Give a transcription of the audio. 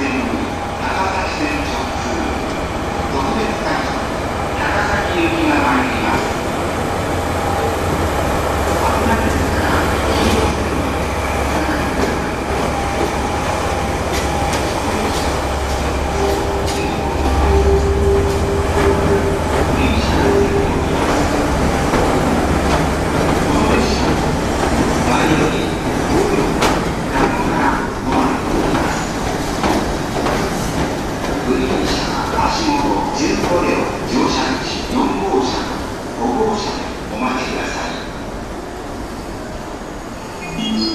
in 15両乗車口4号車5号車お待ちください